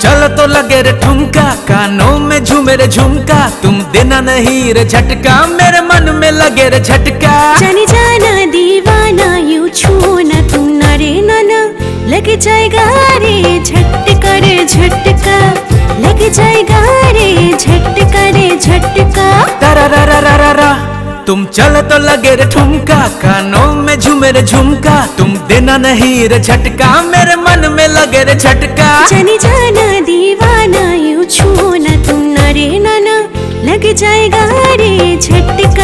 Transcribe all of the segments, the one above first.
चल तो लगे रे ठुमका कानों में झूमे रे झुमका। तुम देना नहीं रे झटका मेरे मन में लगे रे झटका। जाने जाना दीवाना यूँ छूना तुम ना रे नाना। लग जाएगा रे झटका रे झटका। लग जाएगा रे झटका रे झटका। तारा रा रा रा रा रा। तुम चल तो लगे रे ठुमका कानों में झूमे रे झुमका। तुम देना नहीं रे झटका मेरे मन में लगे रे झटका। जाने जाना दीवाना, यूँ छूना तुम ना रे नाना। लग जाएगा रे झटका।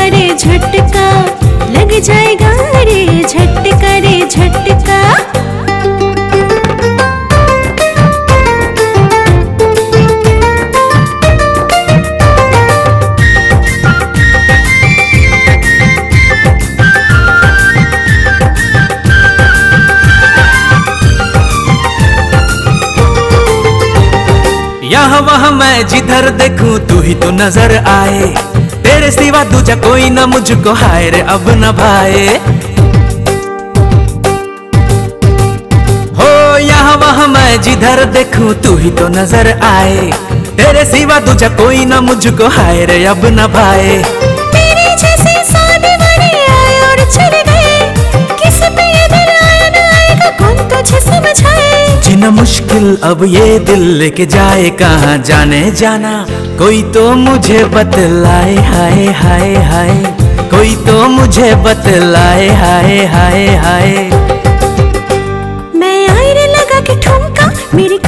यहाँ वहाँ मैं जिधर देखूँ, तू ही तो नज़र आए। तेरे सिवा दूजा कोई ना मुझको हाय रे अब न भाए। हो यहाँ वहाँ मैं जिधर देखूँ, तू ही तो नज़र आए। तेरे सिवा दूजा कोई ना मुझको हाय रे अब न भाए। मुश्किल, अब ये दिल लेके जाए, कहाँ जाने जाना। कोई तो मुझे बतलाए, हाय हाय हाय। कोई तो मुझे बतलाए, हाय हाय हाय। मैं आईने लगा के ठुमका मेरे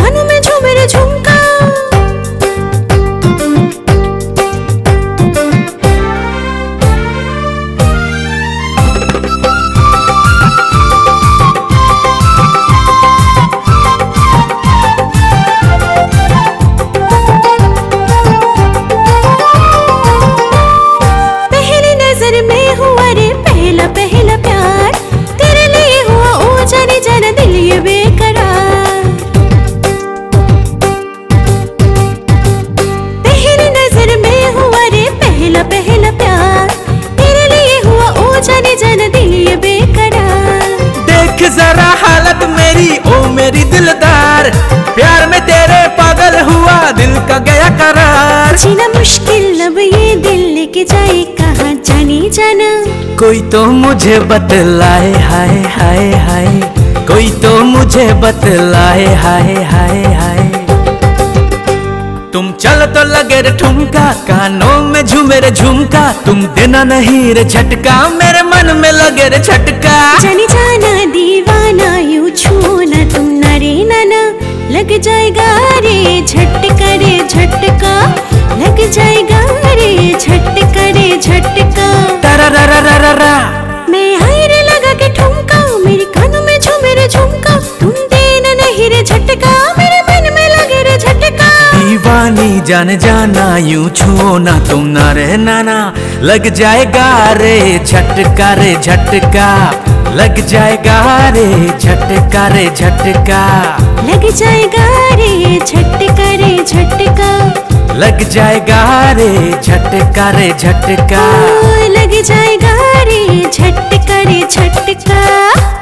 दिलदार प्यार में तेरे पागल हुआ दिल का गया करार। जीना मुश्किल अब ये दिल लेके जाए कहाँ जाने जाना? कोई तो मुझे बतलाए हाय हाय हाय। कोई तो मुझे बतलाए हाय हाय हाय। तुम चल तो लगे रे ठुमका कानों में झूमे रे झुमका। तुम देना नहीं रे झटका मेरे मन में लगे रे झटका। जाने जाना जान जाना यूँ छूना तुम ना रे नाना लग जाएगा रे झटका रे झटका। लग जाएगा रे झटका रे झटका। लग जाएगा रे झटका रे झटका। लग जाएगा रे झटका रे झटका। लग जाएगा रे झटका रे झटका।